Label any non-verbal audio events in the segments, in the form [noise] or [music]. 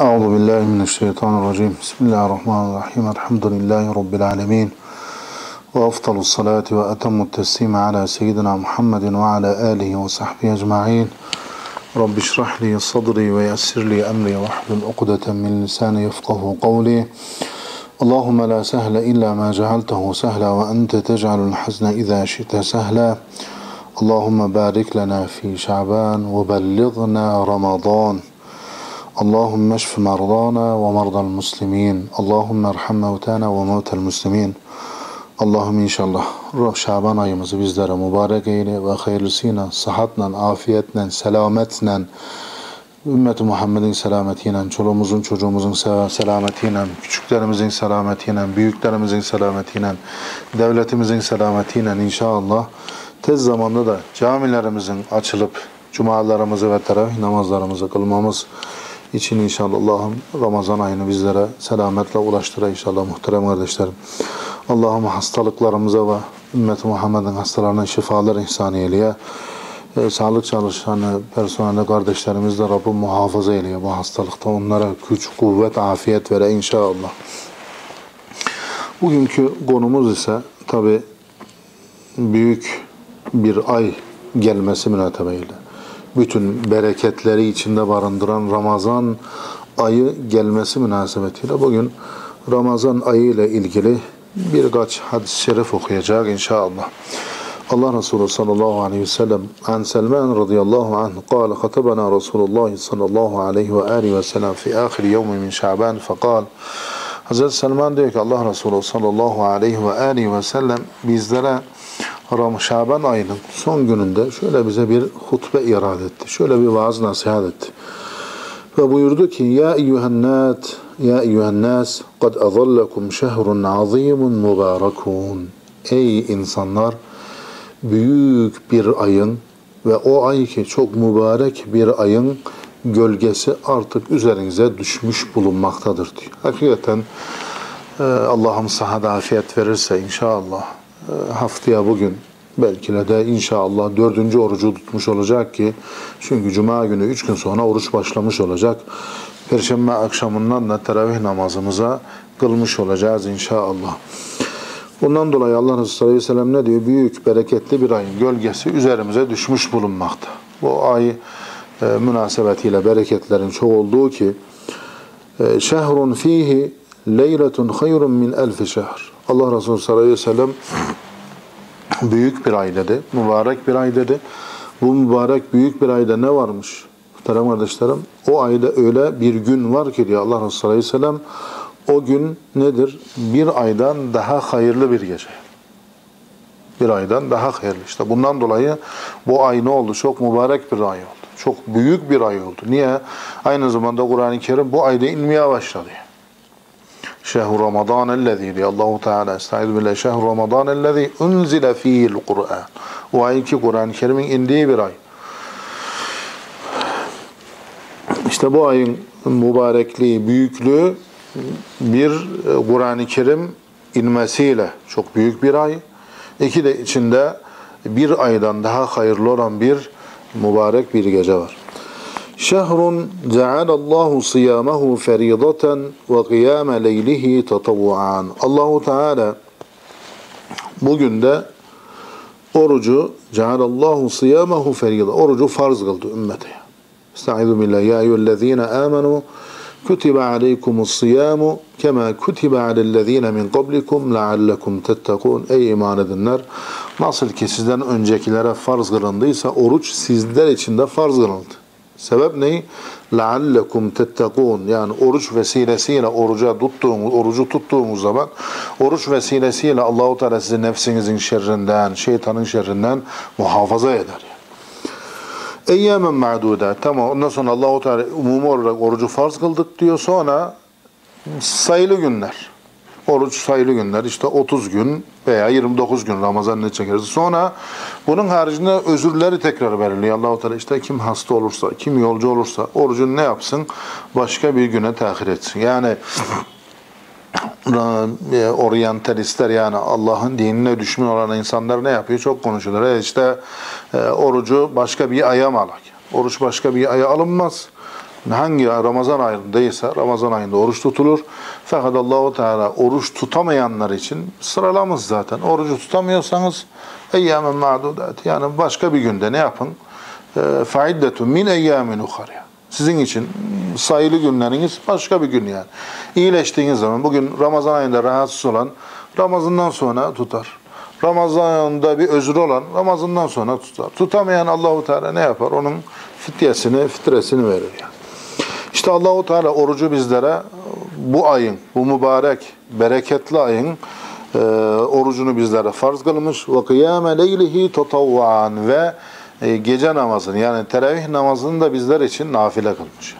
أعوذ بالله من الشيطان الرجيم. بسم الله الرحمن الرحيم. الحمد لله رب العالمين. وأفضل الصلاة وأتم التسليم على سيدنا محمد وعلى آله وصحبه أجمعين. رب اشرح لي صدري ويسر لي أمري. واحلل عقدة من لساني يفقه قولي. اللهم لا سهل إلا ما جعلته سهلا وأنت تجعل الحزن إذا شئت سهلا. اللهم بارك لنا في شعبان وبلغنا رمضان. اللهم اشف مرضانا ومرضى المسلمين اللهم ارحم موتانا وموتى المسلمين Allah'ım inşallah Şaban ayımızı bizlere mübarek eyle ve hayırlısıyla, sıhhatle, afiyetle, selametle, ümmeti Muhammed'in selametiyle, çoluğumuzun, çocuğumuzun selametiyle, küçüklerimizin selametiyle, büyüklerimizin selametiyle, devletimizin selametiyle inşallah tez zamanda da camilerimizin açılıp cumalarımızı ve teravih namazlarımızı kılmamız için inşallah Allah'ım Ramazan ayını bizlere selametle ulaştıra inşallah muhterem kardeşlerim. Allah'ım hastalıklarımıza ve ümmet Muhammed'in hastalarına şifalar ihsan eyleye. E, sağlık çalışanı, personeli kardeşlerimiz de Rabbim muhafaza eyleye bu hastalıkta. Onlara güç, kuvvet, afiyet vere inşallah. Bugünkü konumuz ise tabi büyük bir ay gelmesi münatebeyle Bütün bereketleri içinde barındıran Ramazan ayı gelmesi münasebetiyle bugün Ramazan ayı ile ilgili birkaç hadis-i şerif okuyacak inşallah. Allah Resulü sallallahu aleyhi ve sellem an Selman radıyallahu anh قال خطبنا رسول الله sallallahu aleyhi ve aleyhi ve sellem fi ahir yevmi min şaban fekal Hazreti Selman diyor ki Allah Resulü sallallahu aleyhi ve aleyhi ve sellem bizlere Ram Şaban ayının son gününde şöyle bize bir hutbe irad etti. Şöyle bir vaaz nasihat etti. Ve buyurdu ki Ya eyyühen nat Ya eyyühen nas kad azallakum şehrun azimun mübarekun Ey insanlar büyük bir ayın ve o ay ki çok mübarek bir ayın gölgesi artık üzerinize düşmüş bulunmaktadır diyor. Hakikaten Allah'ım sıhhat afiyet verirse inşallah haftaya bugün belki de inşallah dördüncü orucu tutmuş olacak ki çünkü cuma günü üç gün sonra oruç başlamış olacak. Perşembe akşamından da teravih namazımıza kılmış olacağız inşallah. Bundan dolayı Allah Resulü sallallahu aleyhi ve sellem ne diyor? Büyük, bereketli bir ayın gölgesi üzerimize düşmüş bulunmakta. Bu ay e, münasebetiyle bereketlerin çok olduğu ki e, şehrun fihi leyletun hayrun min elfi şehr. Allah Resulü sallallahu aleyhi ve sellem [clears throat] büyük bir ay mübarek bir ay. Bu mübarek büyük bir ayda ne varmış? Muhterem kardeşlerim, o ayda öyle bir gün var ki diyor Allah Resulü sallallahu aleyhi ve sellem, o gün nedir? Bir aydan daha hayırlı bir gece. Bir aydan daha hayırlı. İşte bundan dolayı bu ay ne oldu? Çok mübarek bir ay oldu. Çok büyük bir ay oldu. Niye? Aynı zamanda Kur'an-ı Kerim bu ayda inmeye başladı. Şehru Ramazan ellezî diye Allahu Teala estaizu billah şehru Ramazan ellezî unzile fîhil Kur'an. O ay ki Kur'an-ı Kerim'in indiği bir ay. İşte bu ayın mübarekliği, büyüklüğü bir Kur'an-ı Kerim inmesiyle çok büyük bir ay. İki de içinde bir aydan daha hayırlı olan bir mübarek bir gece var. Şehrun cealallahu siyamahu feridatan ve qiyame leylihi tatavvuan. Allahu Teala bugün de orucu cealallahu siyamahu ferida. Orucu farz kıldı ümmete. Estaizu billah. Ya eyyühellezine amenu كتب عليكم الصيام كما كتب على الذين من قبلكم لعلكم تتقون Ey iman edenler nasıl ki sizden öncekilere farz kılındıysa oruç sizler için de farz kılındı. Sebep ne? لَعَلَّكُمْ تَتَّقُونَ Yani oruç vesilesiyle oruca tuttuğumuz, orucu tuttuğumuz zaman oruç vesilesiyle Allahu Teala sizi nefsinizin şerrinden, şeytanın şerrinden muhafaza eder. Eyyemen ma'duda. Tamam. Ondan sonra Allahu Teala umumi olarak orucu farz kıldık diyor. Sonra sayılı günler. Oruç sayılı günler. işte 30 gün veya 29 gün Ramazan ne çekeriz. Sonra bunun haricinde özürleri tekrar veriliyor. Allahu Teala işte kim hasta olursa, kim yolcu olursa orucunu ne yapsın? Başka bir güne tahir etsin. Yani oryantalistler yani Allah'ın dinine düşman olan insanlar ne yapıyor? Çok konuşuyorlar. E işte e, orucu başka bir aya mı alak? Oruç başka bir aya alınmaz. Hangi Ramazan ayındaysa Ramazan ayında oruç tutulur. Fakat Allahu Teala oruç tutamayanlar için sıralamış zaten. Orucu tutamıyorsanız eyyamen ma'dudat yani başka bir günde ne yapın? E, Faiddetun min eyyamin ukhariya. Sizin için sayılı günleriniz başka bir gün yani. İyileştiğiniz zaman bugün Ramazan ayında rahatsız olan Ramazandan sonra tutar. Ramazan'da bir özür olan Ramazan'dan sonra tutar. Tutamayan Allahu Teala ne yapar? Onun fityesini, fitresini verir yani. İşte Allahu Teala orucu bizlere bu ayın, bu mübarek, bereketli ayın e, orucunu bizlere farz kılmış. Ve kıyame leylihi tatavvan ve e, gece namazını yani teravih namazını da bizler için nafile kılmış.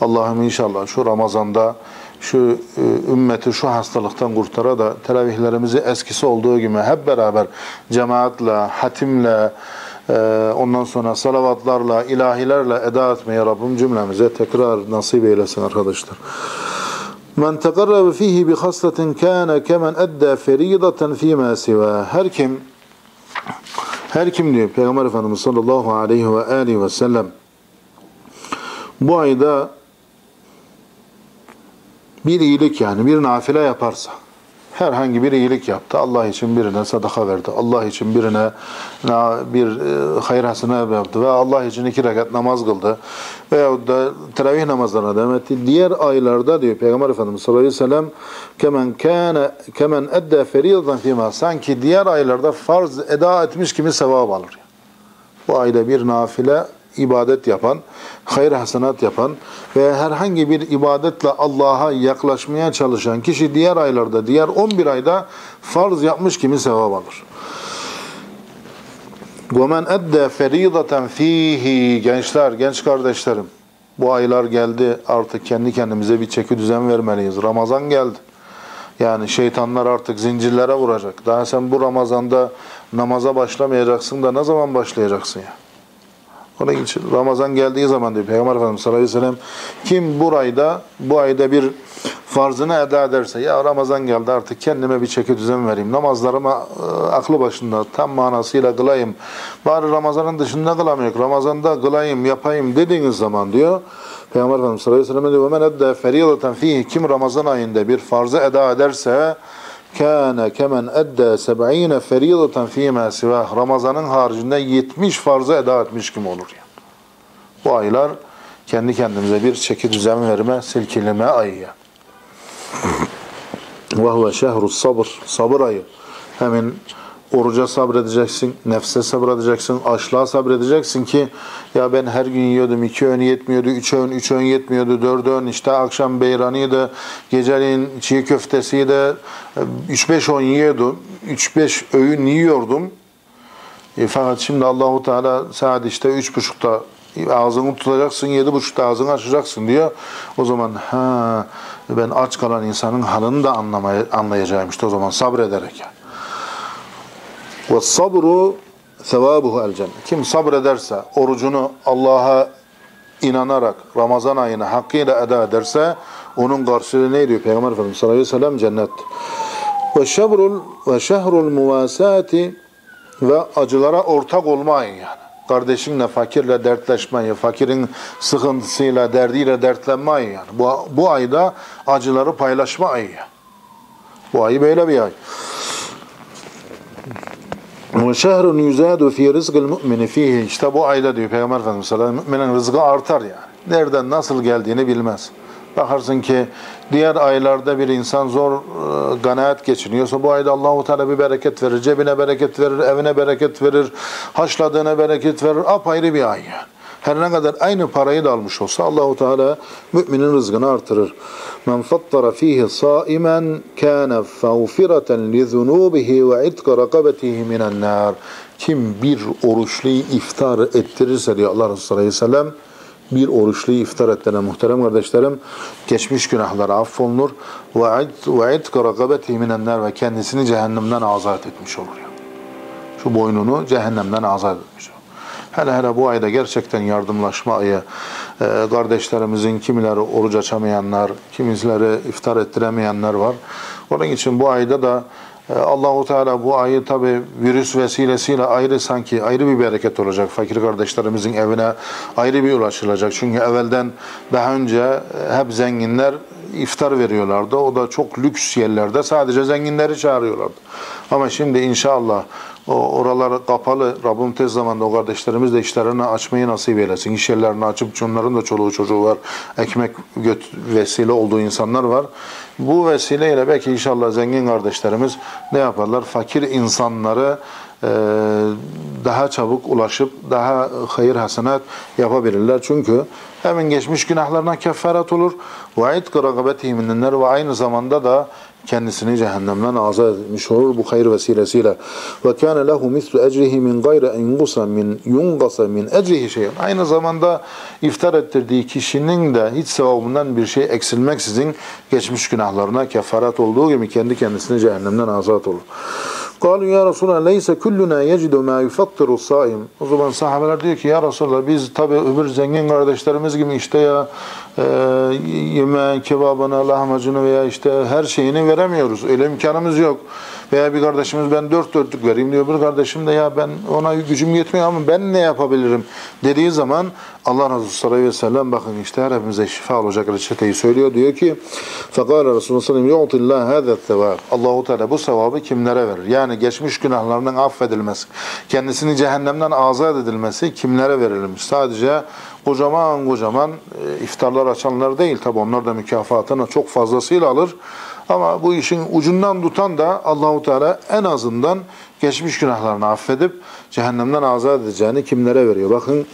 Allah'ım inşallah şu Ramazan'da şu e, ümmeti şu hastalıktan kurtara da teravihlerimizi eskisi olduğu gibi hep beraber cemaatle, hatimle, ondan sonra salavatlarla, ilahilerle eda etmeye Rabbim cümlemize tekrar nasip eylesin arkadaşlar. Men tekarrebe fihi bi hasletin kâne kemen edde feridaten fîmâ sivâ. Her kim her kim diyor Peygamber Efendimiz sallallahu aleyhi ve aleyhi ve sellem bu ayda bir iyilik yani bir nafile yaparsa herhangi bir iyilik yaptı. Allah için birine sadaka verdi. Allah için birine bir e, hayır hasene yaptı ve Allah için iki rekat namaz kıldı. Veyahut da teravih namazlarına devam etti. Diğer aylarda diyor Peygamber Efendimiz sallallahu aleyhi ve sellem kemen kâne kemen edde feridaten fîmâ sanki diğer aylarda farz eda etmiş gibi sevap alır. Bu ayda bir nafile ibadet yapan, hayır hasenat yapan ve herhangi bir ibadetle Allah'a yaklaşmaya çalışan kişi diğer aylarda, diğer 11 ayda farz yapmış gibi sevap alır. وَمَنْ اَدَّى فَرِيضَةً fihi Gençler, genç kardeşlerim, bu aylar geldi artık kendi kendimize bir çeki düzen vermeliyiz. Ramazan geldi. Yani şeytanlar artık zincirlere vuracak. Daha sen bu Ramazan'da namaza başlamayacaksın da ne zaman başlayacaksın ya? Onun için Ramazan geldiği zaman diyor Peygamber Efendimiz sallallahu aleyhi ve sellem kim bu ayda bu ayda bir farzını eda ederse ya Ramazan geldi artık kendime bir çeki düzen vereyim. Namazlarıma e, aklı başında tam manasıyla kılayım. Bari Ramazanın dışında kılamıyor. Ramazanda kılayım, yapayım dediğiniz zaman diyor Peygamber Efendimiz sallallahu aleyhi ve sellem diyor men edde kim Ramazan ayında bir farzı eda ederse kâne kemen edde seb'ine feridatan fîmâ sivâh. Ramazanın haricinde 70 farzı eda etmiş kim olur yani. Bu aylar kendi kendimize bir çeki düzen verme, silkeleme ayı yani. Ve huve şehrus sabır. Sabır ayı. Hemen oruca sabredeceksin, nefse sabredeceksin, açlığa sabredeceksin ki ya ben her gün yiyordum, iki öğün yetmiyordu, üç öğün, üç öğün yetmiyordu, dört öğün, işte akşam beyranıydı, geceliğin çiğ köftesiydi, üç beş öğün yiyordum, üç beş öğün yiyordum. E, fakat şimdi Allahu Teala saat işte üç buçukta ağzını tutacaksın, yedi buçukta ağzını açacaksın diyor. O zaman ha ben aç kalan insanın halını da anlamaya, anlayacağım işte o zaman sabrederek. Ve sabru sevabuhu el cennet. Kim sabrederse, orucunu Allah'a inanarak Ramazan ayını hakkıyla eda ederse onun karşılığı ne diyor Peygamber Efendimiz sallallahu aleyhi ve sellem cennet. Ve şehrul ve şehrul muvasati ve acılara ortak olmayın yani. Kardeşinle, fakirle dertleşmeyi, fakirin sıkıntısıyla, derdiyle dertlenmeyin yani. Bu, bu ayda acıları paylaşma ayı. Bu ayı böyle bir ay. Şehrun yuzadu fi rizqil mu'mini fihi. İşte bu ayda diyor Peygamber Efendimiz sallallahu aleyhi ve sellem müminin rızkı artar yani. Nereden nasıl geldiğini bilmez. Bakarsın ki diğer aylarda bir insan zor e, kanaat geçiniyorsa bu ayda Allahu Teala bir bereket verir. Cebine bereket verir, evine bereket verir, haşladığına bereket verir. Apayrı bir ay yani. Her ne kadar aynı parayı da almış olsa Allahu Teala müminin rızkını artırır. Fihi saimen kana mağfireten li zunubihi ve itqa rakabetihi minen nar. Kim bir oruçluyu iftar ettirirse diyor Allah Resulü sallallahu aleyhi ve sellem bir oruçluyu iftar ettiğine muhterem kardeşlerim geçmiş günahları affolunur ve itqa rakabetihi minen nar ve kendisini cehennemden azat etmiş olur. Şu boynunu cehennemden azat etmiş olur. Hele hele bu ayda gerçekten yardımlaşma ayı, kardeşlerimizin kimileri oruç açamayanlar, kimileri iftar ettiremeyenler var. Onun için bu ayda da E, Allahu Teala bu ayı tabi virüs vesilesiyle ayrı sanki ayrı bir bereket olacak. Fakir kardeşlerimizin evine ayrı bir yol açılacak. Çünkü evvelden daha önce hep zenginler iftar veriyorlardı. O da çok lüks yerlerde sadece zenginleri çağırıyorlardı. Ama şimdi inşallah o oralar kapalı. Rabbim tez zamanda o kardeşlerimiz de işlerini açmayı nasip eylesin. İş yerlerini açıp onların da çoluğu çocuğu var. Ekmek göt vesile olduğu insanlar var. Bu vesileyle belki inşallah zengin kardeşlerimiz ne yaparlar? Fakir insanları daha çabuk ulaşıp daha hayır hasenat yapabilirler. Çünkü hemen geçmiş günahlarına kefaret olur. Ve itqı ragabetihim ve aynı zamanda da kendisini cehennemden azat etmiş olur bu hayır vesilesiyle. Ve kana lehu mislu ecrihi min gayri en min yunqasa min ecrihi şey. Aynı zamanda iftar ettirdiği kişinin de hiç sevabından bir şey eksilmeksizin geçmiş günahlarına kefaret olduğu gibi kendi kendisini cehennemden azat olur. Kalu ya Resulallah leyse kulluna yecidu ma yufattiru saim. O zaman sahabeler diyor ki ya Resulallah biz tabi öbür zengin kardeşlerimiz gibi işte ya e, yemeğin kebabını, lahmacunu veya işte her şeyini veremiyoruz. Öyle imkanımız yok. Veya bir kardeşimiz ben dört dörtlük vereyim diyor. Bir kardeşim de ya ben ona gücüm yetmiyor ama ben ne yapabilirim dediği zaman Allah Resulü sallallahu aleyhi ve sellem bakın işte her hepimize şifa olacak reçeteyi söylüyor. Diyor ki فَقَالَ رَسُولُ sallallahu aleyhi ve sellem هَذَا الثَّوَابِ Allahu Teala bu sevabı kimlere verir? Yani geçmiş günahlarının affedilmesi, kendisini cehennemden azat edilmesi kimlere verilmiş? Sadece kocaman kocaman e, iftarlar açanlar değil. Tabi onlar da mükafatını çok fazlasıyla alır. Ama bu işin ucundan tutan da Allahu Teala en azından geçmiş günahlarını affedip cehennemden azat edeceğini kimlere veriyor? Bakın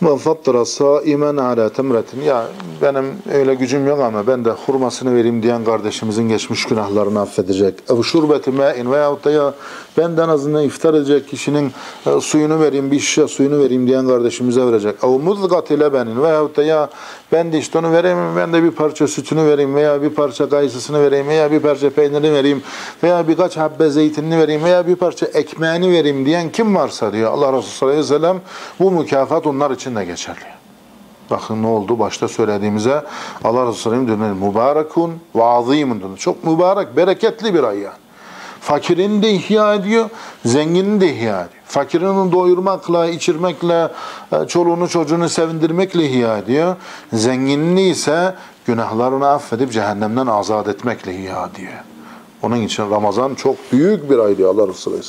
Men fattıra saimen ala temretin. Ya benim öyle gücüm yok ama ben de hurmasını vereyim diyen kardeşimizin geçmiş günahlarını affedecek. Ev şurbeti me'in veyahut da ya benden azından iftar edecek kişinin e, suyunu vereyim, bir şişe suyunu vereyim diyen kardeşimize verecek. Ev muzgati lebenin veyahut da ya ben de işte onu vereyim, ben de bir parça sütünü vereyim veya bir parça kayısısını vereyim veya bir parça peynirini vereyim veya birkaç habbe zeytinini vereyim veya bir parça ekmeğini vereyim diyen kim varsa diyor Allah Resulü sallallahu aleyhi ve sellem bu mükafat onlar için de geçerli. Bakın ne oldu? Başta söylediğimize Allah Resulü sallallahu aleyhi ve sellem mübarekun ve azimun Çok mübarek, bereketli bir ay yani. Fakirini de ihya ediyor, zenginin de ihya ediyor. Fakirini doyurmakla, içirmekle, e, çoluğunu çocuğunu sevindirmekle ihya ediyor. Zenginini ise günahlarını affedip cehennemden azat etmekle ihya ediyor. Onun için Ramazan çok büyük bir ay diyor Allah Resulü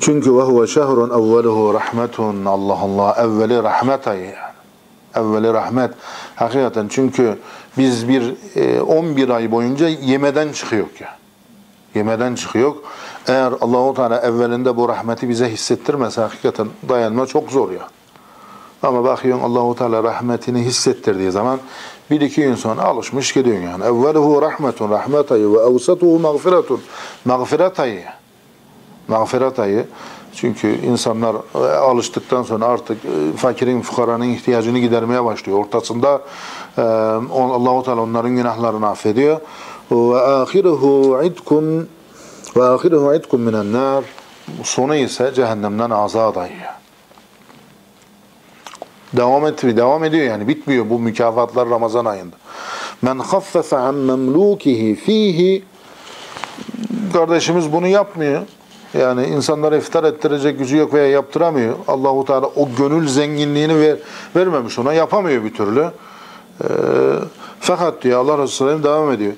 Çünkü ve huve şehrun evveluhu rahmetun. Allah Allah evveli rahmet ayı yani. Evveli rahmet. Hakikaten çünkü biz bir 11 e, ay boyunca yemeden çıkıyor ya. Yemeden çıkıyor. Eğer Allahu Teala evvelinde bu rahmeti bize hissettirmese hakikaten dayanma çok zor ya. Ama bakıyorsun Allahu Teala rahmetini hissettirdiği zaman bir iki gün sonra alışmış gidiyorsun yani. Evveluhu rahmetun rahmet ayı ve evsatuhu mağfiretun mağfiret ayı. Mağfiret ayı. Çünkü insanlar e, alıştıktan sonra artık e, fakirin, fukaranın ihtiyacını gidermeye başlıyor. Ortasında e, Allahu Teala onların günahlarını affediyor. Ve ahiruhu idkun ve ahiruhu idkum minen nar. Sonu ise cehennemden azat ayı. Devam ediyor, devam ediyor yani bitmiyor bu mükafatlar Ramazan ayında. Men haffefe an memlukihi fihi kardeşimiz bunu yapmıyor. Yani insanlara iftar ettirecek gücü yok veya yaptıramıyor. Allahu Teala o gönül zenginliğini ver, vermemiş ona. Yapamıyor bir türlü. E, fakat diyor Allah Resulü devam ediyor.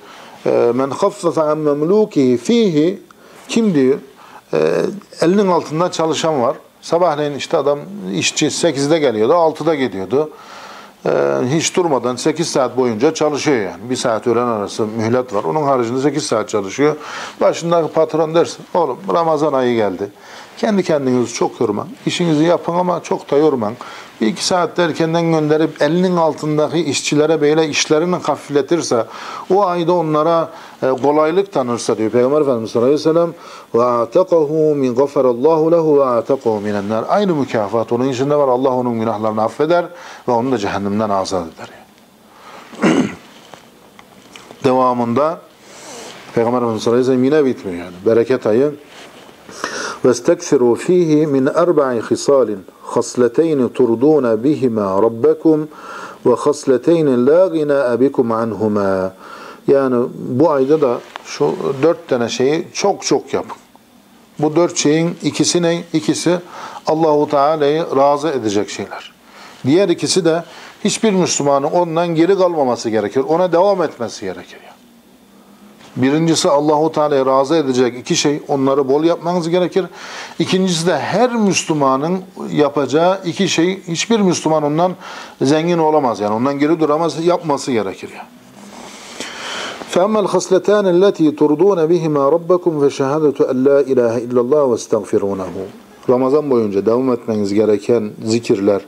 Ee, men haffafa an memlukihi fihi kim diyor? E, elinin altında çalışan var. Sabahleyin işte adam işçi 8'de geliyordu, 6'da gidiyordu. E, hiç durmadan 8 saat boyunca çalışıyor yani. Bir saat öğlen arası mühlet var. Onun haricinde 8 saat çalışıyor. Başındaki patron dersin, oğlum Ramazan ayı geldi. Kendi kendinizi çok yorman. İşinizi yapın ama çok da yorman. Bir iki saat erkenden gönderip elinin altındaki işçilere böyle işlerini hafifletirse, o ayda onlara e, kolaylık tanırsa diyor Peygamber Efendimiz sallallahu aleyhi ve sellem ve atakahu min gafarallahu lehu ve atakahu minenler. Aynı mükafat onun içinde var. Allah onun günahlarını affeder ve onu da cehennemden azat eder. [clears throat] Devamında Peygamber Efendimiz sallallahu aleyhi ve sellem yine bitmiyor yani. Bereket ayı واستكثروا فيه من أربع خصال خصلتين ترضون بهما ربكم وخصلتين لا غناء بكم عنهما Yani bu ayda da şu dört tane şeyi çok çok yapın. Bu dört şeyin ikisi ne? İkisi Allahu Teala'yı razı edecek şeyler. Diğer ikisi de hiçbir Müslümanın ondan geri kalmaması gerekir. Ona devam etmesi gerekir. Birincisi Allahu Teala'yı razı edecek iki şey. Onları bol yapmanız gerekir. İkincisi de her Müslümanın yapacağı iki şey. Hiçbir Müslüman ondan zengin olamaz. Yani ondan geri duramaz. Yapması gerekir. Yani. فأما الخصلتان التي ترضون بهما ربكم فشهادة أن لا إله إلا الله واستغفرونه Ramazan boyunca devam etmeniz gereken zikirler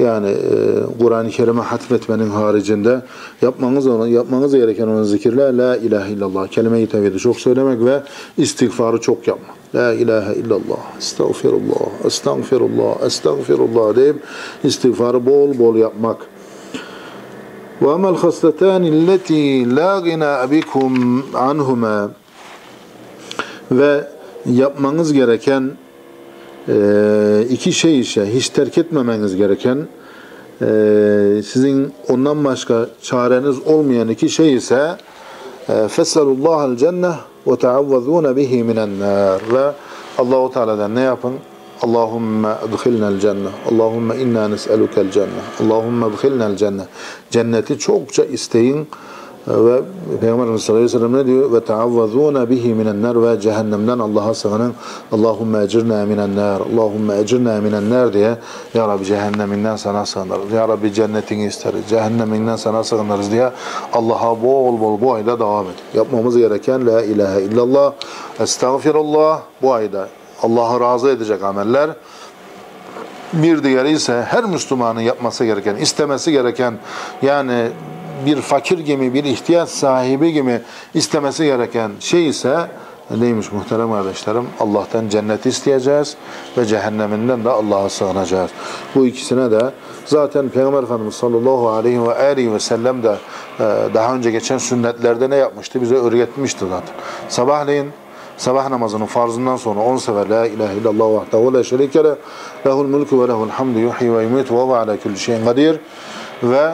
yani e, Kur'an-ı Kerim'e hatmetmenin haricinde yapmanız olan yapmanız gereken olan zikirler la ilahe illallah kelime-i tevhidi çok söylemek ve istiğfarı çok yapmak. La ilahe illallah, estağfirullah, estağfirullah, estağfirullah deyip istiğfarı bol bol yapmak. وأما الخصلتان التي لا غنى بكم عنهما ve yapmanız gereken e, iki şey ise hiç terk etmemeniz gereken e, sizin ondan başka çareniz olmayan iki şey ise e, fesalullahal cenneh ve teavvazune bihi minen nar ve Allahu Teala'dan ne yapın? Allahümme edhilnel cennet. Allahümme inna nes'elukel cennet. Allahümme edhilnel cennet. Cenneti çokça isteyin ve Peygamberimiz sallallahu aleyhi ve sellem ne diyor? Ve teavvazûne bihi minen nar ve cehennemden Allah'a sığının. Allahümme ecirna minen nar. Allahümme ecirna minen nar diye Ya Rabbi cehenneminden sana sığınırız. Ya Rabbi cennetini isteriz. Cehenneminden sana sığınırız diye Allah'a bol bol bu ayda devam et. Yapmamız gereken La ilahe illallah. Estağfirullah. Bu ayda Allah'ı razı edecek ameller. Bir diğeri ise her Müslümanın yapması gereken, istemesi gereken yani bir fakir gibi, bir ihtiyaç sahibi gibi istemesi gereken şey ise neymiş muhterem kardeşlerim? Allah'tan cennet isteyeceğiz ve cehenneminden de Allah'a sığınacağız. Bu ikisine de zaten Peygamber Efendimiz sallallahu aleyhi ve aleyhi ve sellem de daha önce geçen sünnetlerde ne yapmıştı? Bize öğretmişti zaten. Sabahleyin sabah namazının farzından sonra 10 sefer La ilahe illallah vahdehu la şerike le lehul mulku ve lehul hamdu yuhyi ve yumitu ve ve ala kulli şeyin kadir ve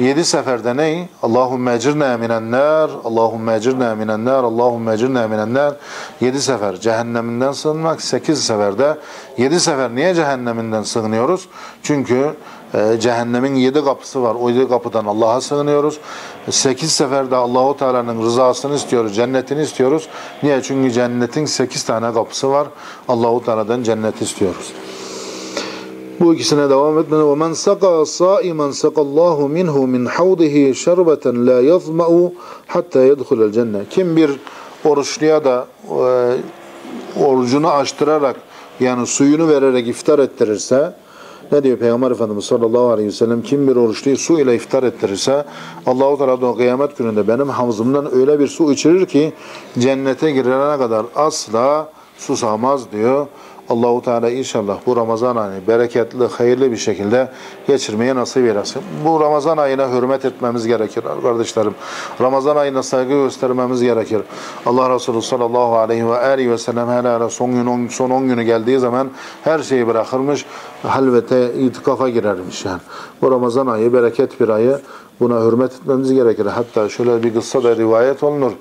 yedi seferde ne? Allahümme ecirna minen nar, Allahümme ecirna minen nar, Allahümme ecirna minen nar. Yedi sefer cehenneminden sığınmak, sekiz seferde. Yedi sefer niye cehenneminden sığınıyoruz? Çünkü e, cehennemin yedi kapısı var. O yedi kapıdan Allah'a sığınıyoruz. Sekiz seferde Allahu Teala'nın rızasını istiyoruz, cennetini istiyoruz. Niye? Çünkü cennetin sekiz tane kapısı var. Allahu Teala'dan cennet istiyoruz. Bu ikisine devam etmeden ve men saka saimen sakallahu minhu min havdihi şerbeten la yazma'u hatta yedhulel cennet. Kim bir oruçluya da e, orucunu açtırarak yani suyunu vererek iftar ettirirse ne diyor Peygamber Efendimiz sallallahu aleyhi ve sellem kim bir oruçluyu su ile iftar ettirirse Allahu Teala da kıyamet gününde benim havzımdan öyle bir su içirir ki cennete girene kadar asla susamaz diyor. Allahu Teala inşallah bu Ramazan ayını bereketli, hayırlı bir şekilde geçirmeye nasip eylesin. Bu Ramazan ayına hürmet etmemiz gerekir kardeşlerim. Ramazan ayına saygı göstermemiz gerekir. Allah Resulü sallallahu aleyhi ve aleyhi ve sellem hele son gün son 10 günü geldiği zaman her şeyi bırakırmış, halvete, itikafa girermiş yani. Bu Ramazan ayı bereket bir ayı. Buna hürmet etmemiz gerekir. Hatta şöyle bir kıssa da rivayet olunur.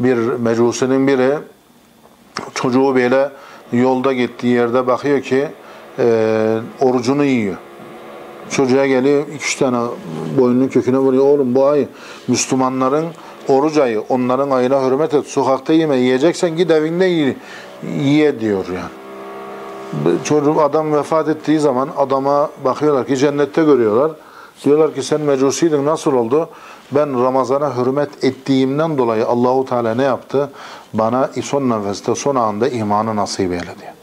Bir mecusinin biri çocuğu böyle yolda gittiği yerde bakıyor ki e, orucunu yiyor. Çocuğa geliyor iki üç tane boynunun köküne vuruyor. Oğlum bu ay Müslümanların oruç ayı. Onların ayına hürmet et. Sokakta yeme. Yiyeceksen git evinde ye, ye diyor yani. Çocuk adam vefat ettiği zaman adama bakıyorlar ki cennette görüyorlar. Diyorlar ki sen mecusiydin nasıl oldu? Ben Ramazan'a hürmet ettiğimden dolayı Allahu Teala ne yaptı? Bana son nefeste son anda imanı nasip eyledi.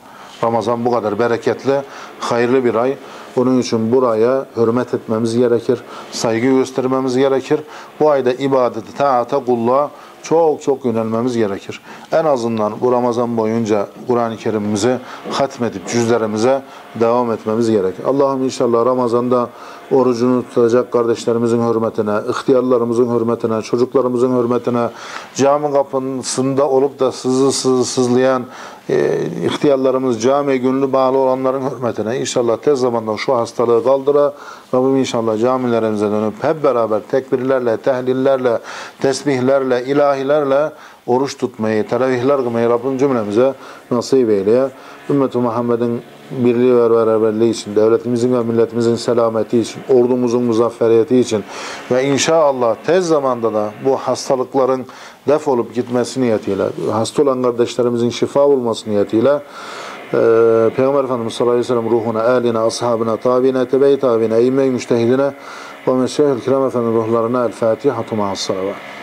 Ramazan bu kadar bereketli, hayırlı bir ay. Onun için buraya hürmet etmemiz gerekir, saygı göstermemiz gerekir. Bu ayda ibadeti, taata, kulluğa çok çok yönelmemiz gerekir. En azından bu Ramazan boyunca Kur'an-ı Kerim'imizi hatmedip cüzlerimize devam etmemiz gerekir. Allah'ım inşallah Ramazan'da orucunu tutacak kardeşlerimizin hürmetine, ihtiyarlarımızın hürmetine, çocuklarımızın hürmetine, cami kapısında olup da sızı sızı sızlayan e, ihtiyarlarımız, camiye gönlü bağlı olanların hürmetine inşallah tez zamanda şu hastalığı kaldıra. Rabbim inşallah camilerimize dönüp hep beraber tekbirlerle, tehlillerle, tesbihlerle, ilahilerle oruç tutmayı, teravihler kılmayı Rabbim cümlemize nasip eyleye. Ümmet-i Muhammed'in birliği ve beraberliği için, devletimizin ve milletimizin selameti için, ordumuzun muzafferiyeti için ve inşallah tez zamanda da bu hastalıkların defolup gitmesi niyetiyle, hasta olan kardeşlerimizin şifa olması niyetiyle eee Peygamber Efendimiz sallallahu aleyhi ve sellem ruhuna, eline, ashabına, tabiine, tebe-i tabiine, eyyime-i müştehidine ve meşayih-i kiram efendim ruhlarına el-Fatiha, salavat.